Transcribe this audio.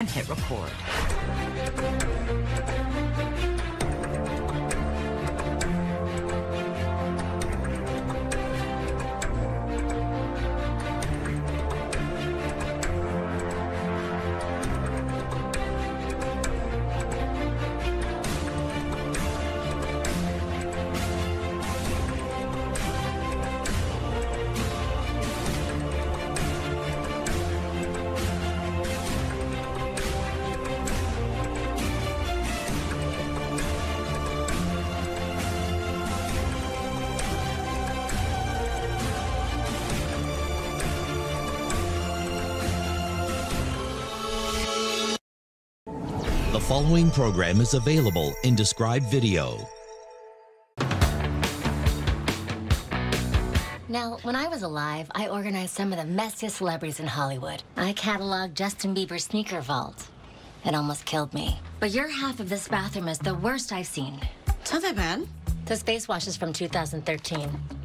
and hit record. The following program is available in described video. Now, when I was alive, I organized some of the messiest celebrities in Hollywood. I cataloged Justin Bieber's sneaker vault. It almost killed me. But your half of this bathroom is the worst I've seen. It's not that bad. This face wash is from 2013.